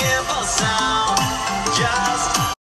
impossible.